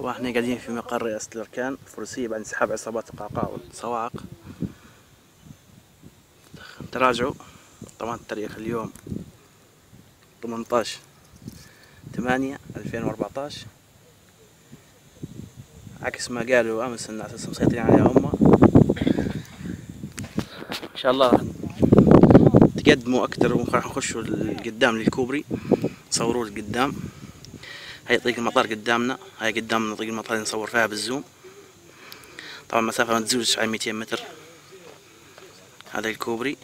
طبعا إحنا قاعدين في مقر رئاسة الأركان الفروسية بعد انسحاب عصابات القعقاع والصواعق تراجعوا. طبعا التاريخ اليوم 18 8 2014 عكس ما قالوا أمس إن أساس مسيطرين عليها هم. إن شاء الله تقدموا أكثر وراح نخشوا قدام للكوبري. صوروا قدام هاي طريق المطار قدامنا هاي قدامنا طريق المطار اللي نصور فيها بالزوم. طبعا مسافة ما تزوج عن 200 متر. هذا الكوبري.